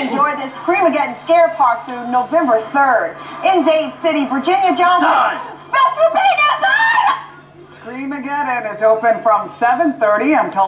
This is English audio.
enjoy this Scream-A-Geddon Scare Park through November 3rd. In Dade City, Virginia Johnson. Special Payne Scream-A-Geddon is open from 7.30 until